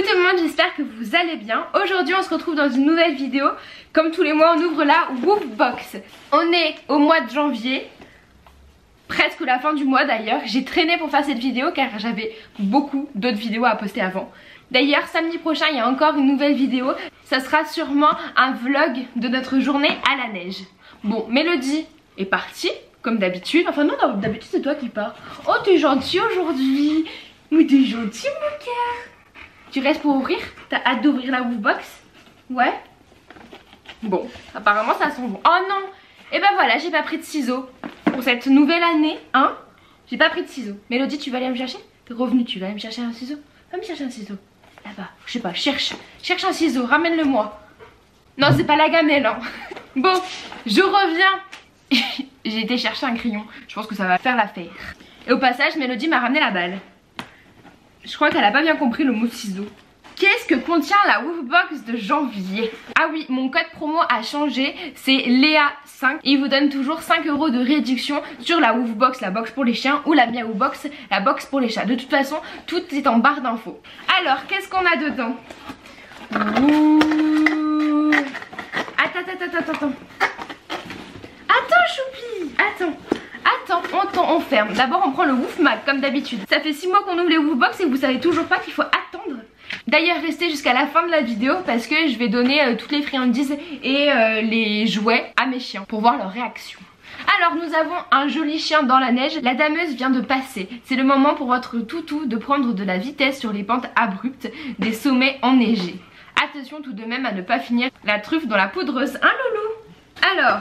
Coucou tout le monde, j'espère que vous allez bien. Aujourd'hui on se retrouve dans une nouvelle vidéo. Comme tous les mois on ouvre la Woofbox. On est au mois de janvier. Presque la fin du mois d'ailleurs. J'ai traîné pour faire cette vidéo car j'avais beaucoup d'autres vidéos à poster avant. D'ailleurs samedi prochain il y a encore une nouvelle vidéo. Ça sera sûrement un vlog de notre journée à la neige. Bon, Mélodie est partie comme d'habitude. Enfin non, d'habitude c'est toi qui pars. Oh t'es gentil aujourd'hui. Mais t'es gentil mon cœur. Tu restes pour ouvrir? T'as hâte d'ouvrir la Woofbox Ouais? Bon, apparemment ça sent bon. Oh non Et eh ben voilà, j'ai pas pris de ciseaux pour cette nouvelle année, hein? J'ai pas pris de ciseaux. Mélodie, tu vas aller me chercher? T'es revenu, tu vas aller me chercher un ciseau? Va me chercher un ciseau. Là-bas, je sais pas, cherche, cherche un ciseau, ramène-le moi. Non, c'est pas la gamelle, hein. Bon, je reviens. j'ai été chercher un crayon. Je pense que ça va faire l'affaire. Et au passage, Mélodie m'a ramené la balle. Je crois qu'elle a pas bien compris le mot ciseau. Qu'est-ce que contient la Woofbox de janvier? Ah oui, mon code promo a changé, c'est Léa5. Il vous donne toujours 5 euros de réduction sur la Woofbox, la box pour les chiens, ou la Miaou Box, la box pour les chats. De toute façon, tout est en barre d'infos. Alors, qu'est-ce qu'on a dedans? Ouh. Attends, attends, attends, attends Choupi Attends On, ferme. D'abord, on prend le Woof Mag, comme d'habitude. Ça fait 6 mois qu'on ouvre les Woofbox et vous savez toujours pas qu'il faut attendre. D'ailleurs, restez jusqu'à la fin de la vidéo parce que je vais donner euh, toutes les friandises et euh, les jouets à mes chiens pour voir leur réaction. Alors nous avons un joli chien dans la neige, la dameuse vient de passer. C'est le moment pour votre toutou de prendre de la vitesse sur les pentes abruptes des sommets enneigés. Attention tout de même à ne pas finir la truffe dans la poudreuse, hein loulou? Alors,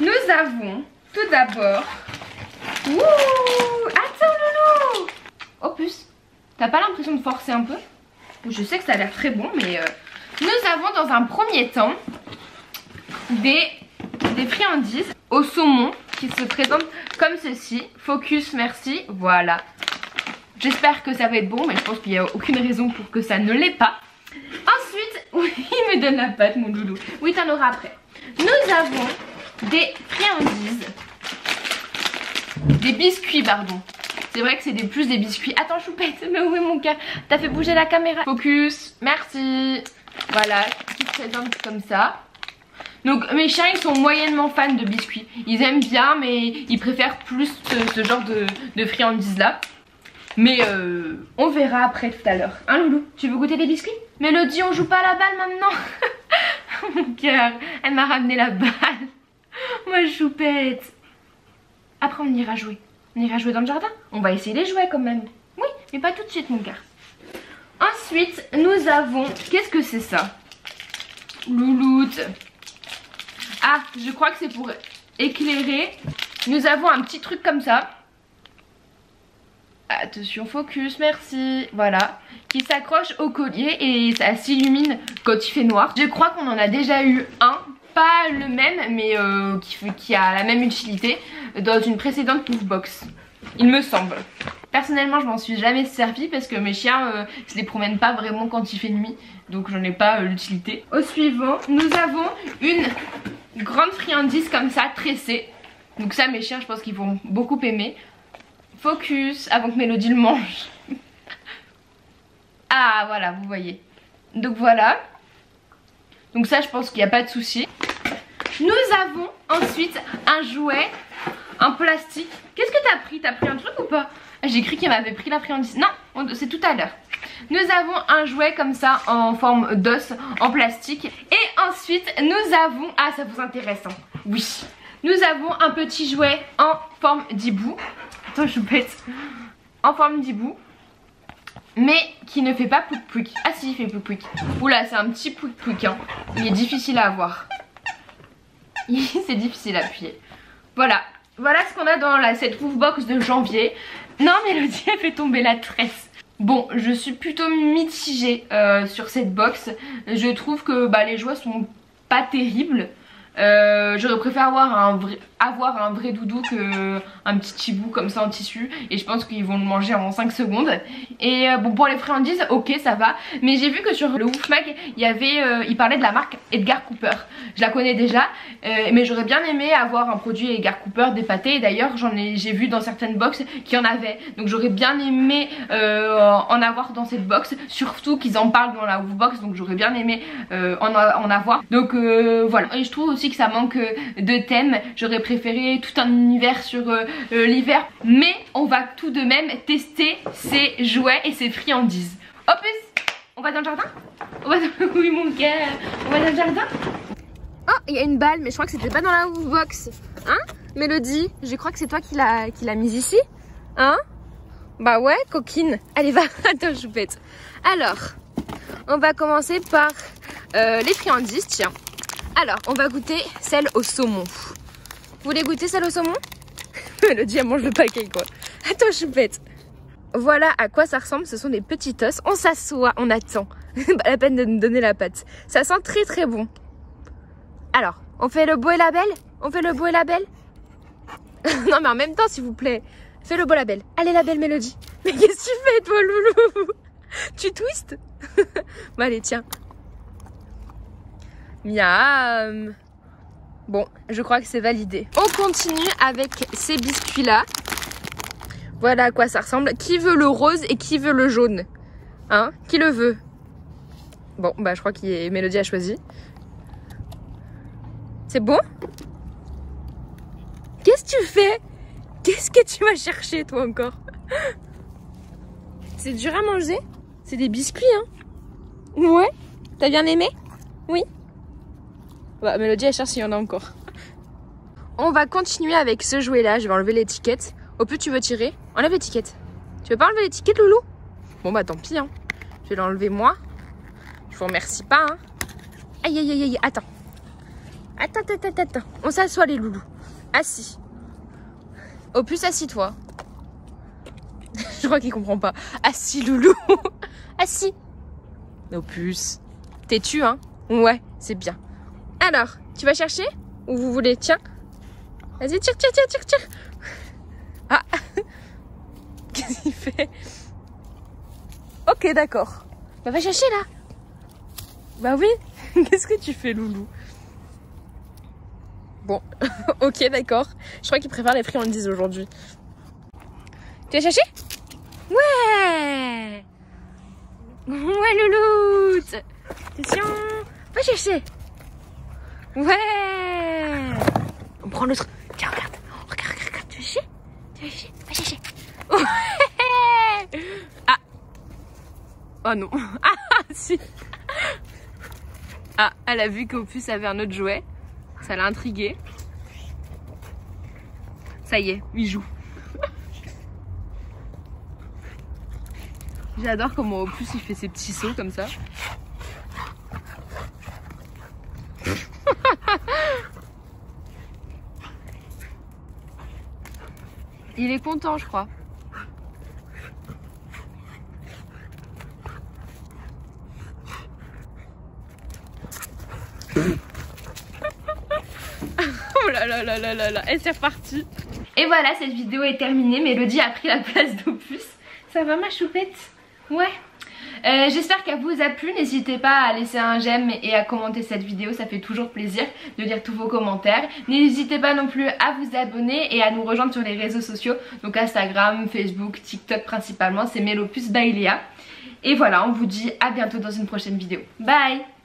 nous avons tout d'abord... Ouh Attends loulou Oh T'as pas l'impression de forcer un peu? Je sais que ça a l'air très bon mais... Euh, nous avons dans un premier temps des, des friandises au saumon qui se présentent comme ceci. Focus, merci. Voilà. J'espère que ça va être bon mais je pense qu'il n'y a aucune raison pour que ça ne l'est pas. Ensuite, oui, il me donne la pâte mon doudou. Oui, t'en auras après. Nous avons des friandises. Des biscuits, pardon. C'est vrai que c'est plus des biscuits. Attends, choupette, mais où est mon cœur T'as fait bouger la caméra. Focus, merci. Voilà, présente comme ça. Donc mes chiens ils sont moyennement fans de biscuits Ils aiment bien mais ils préfèrent plus ce, genre de, friandises là Mais euh, on verra après tout à l'heure Hein loulou? Tu veux goûter des biscuits? Mélodie on joue pas à la balle maintenant Mon cœur elle m'a ramené la balle Ma choupette Après on ira jouer. On ira jouer dans le jardin. On va essayer les jouets quand même. Oui, mais pas tout de suite mon cœur. Ensuite, nous avons... Qu'est-ce que c'est ça? Louloute. Ah, je crois que c'est pour éclairer. Nous avons un petit truc comme ça. Attention, focus, merci. Voilà. Qui s'accroche au collier et ça s'illumine quand il fait noir. Je crois qu'on en a déjà eu un pas le même mais euh, qui, a la même utilité dans une précédente box il me semble. Personnellement je m'en suis jamais servi parce que mes chiens euh, se les promènent pas vraiment quand il fait nuit. Donc j'en ai pas euh, l'utilité. Au suivant nous avons une grande friandise comme ça tressée. Donc ça mes chiens je pense qu'ils vont beaucoup aimer. Focus avant que Mélodie le mange. Ah voilà vous voyez. Donc voilà donc ça je pense qu'il n'y a pas de souci. Nous avons ensuite un jouet en plastique. Qu'est-ce que t'as pris? T'as pris un truc ou pas? Ah, J'ai cru qu'il m'avait pris la friandise. Non, c'est tout à l'heure. Nous avons un jouet comme ça en forme d'os en plastique. Et ensuite nous avons... Ah ça vous intéresse hein Oui. Nous avons un petit jouet en forme d'hibou. Attends je pète. En forme d'hibou mais qui ne fait pas pouic pouic. Ah si il fait pouic pouic. Oula c'est un petit pouic pouic hein. Il est difficile à avoir. c'est difficile à appuyer. Voilà. Voilà ce qu'on a dans cette box de janvier. Non Mélodie elle fait tomber la tresse. Bon je suis plutôt mitigée euh, sur cette box. Je trouve que bah, les jouets sont pas terribles. Euh, j'aurais préféré avoir un vrai, avoir un doudou que un petit chibou comme ça en tissu. Et je pense qu'ils vont le manger en 5 secondes. Et euh, bon pour les friandises ok ça va. Mais j'ai vu que sur le y avait euh, il parlait de la marque Edgar Cooper. Je la connais déjà mais j'aurais bien aimé avoir un produit Edgar Cooper des pâtés d'ailleurs j'en ai j'ai vu dans certaines box qu'il y en avait. Donc j'aurais bien aimé en avoir dans cette box. Surtout qu'ils en parlent dans la Woofbox donc j'aurais bien aimé en, en, avoir. Donc voilà. Et je trouve aussi que ça manque de thème j'aurais préféré tout un univers sur euh, euh, l'hiver. Mais on va tout de même tester ces jouets et ces friandises. Hop, on va dans le jardin? On va dans... Oui mon cœur, on va dans le jardin? Oh, il y a une balle, mais je crois que c'était pas dans la box. Hein Mélodie, je crois que c'est toi qui l'a mise ici. Hein? Bah ouais, coquine. Allez, va, attends, choupette. Alors, on va commencer par euh, les friandises, tiens. Alors, on va goûter celle au saumon. Vous voulez goûter celle au saumon? Le elle mange le paquet quoi. Attends choupette. Voilà à quoi ça ressemble, ce sont des petits os. On s'assoit, on attend. Pas la peine de nous donner la pâte. Ça sent très très bon. Alors, on fait le beau et la belle? On fait le beau et la belle? Non mais en même temps s'il vous plaît. Fais le beau et la belle. Allez la belle mélodie. Mais qu'est-ce que tu fais toi loulou? Tu twistes? Bon allez tiens. Miam. Bon, je crois que c'est validé. On continue avec ces biscuits-là. Voilà à quoi ça ressemble. Qui veut le rose et qui veut le jaune? Hein? Qui le veut? Bon, bah je crois que Mélodie a choisi. C'est bon? Qu'est-ce que tu fais? Qu'est-ce que tu vas chercher toi encore? C'est dur à manger. C'est des biscuits, hein. Ouais. T'as bien aimé? Oui bah, Mélodie, elle cherche s'il y en a encore. On va continuer avec ce jouet là. Je vais enlever l'étiquette. Au plus tu veux tirer, enlève l'étiquette. Tu veux pas enlever l'étiquette, Loulou? Bon, bah tant pis. Hein. Je vais l'enlever moi. Je vous remercie pas. Hein. Aïe, aïe, aïe, aïe. Attends. Attends, attends, attends, attends. On s'assoit, les loulous. Assis. Au plus, assis-toi. Je crois qu'il comprend pas. Assis, loulou. Assis. Au plus. T'es-tu, hein Ouais, c'est bien. Alors, tu vas chercher Ou vous voulez Tiens. Vas-y, tire, tire, tire, tire, tire. Ah Qu'est-ce qu'il fait? Ok, d'accord. Bah, va chercher là. Bah oui. Qu'est-ce que tu fais, loulou? Bon, ok, d'accord. Je crois qu'il préfère les friandises aujourd'hui. Tu vas chercher? Ouais Ouais, louloute Attention Va chercher Ouais On prend l'autre. Tiens, regarde. Regarde, regarde, regarde. Tu veux chier? Tu veux chier? Va chercher. Ouais ah Oh non. Ah si Ah, elle a vu qu'Opus avait un autre jouet. Ça l'a intrigué. Ça y est, il joue. J'adore comment Opus il fait ses petits sauts comme ça. Il est content, je crois. oh là là là là là là, et c'est reparti. Et voilà, cette vidéo est terminée. Mélodie a pris la place d'Opus. Ça va ma choupette? Ouais. Euh, j'espère qu'elle vous a plu, n'hésitez pas à laisser un j'aime et à commenter cette vidéo, ça fait toujours plaisir de lire tous vos commentaires. N'hésitez pas non plus à vous abonner et à nous rejoindre sur les réseaux sociaux, donc Instagram, Facebook, TikTok principalement, c'est Melopus Bailea. Et voilà, on vous dit à bientôt dans une prochaine vidéo. Bye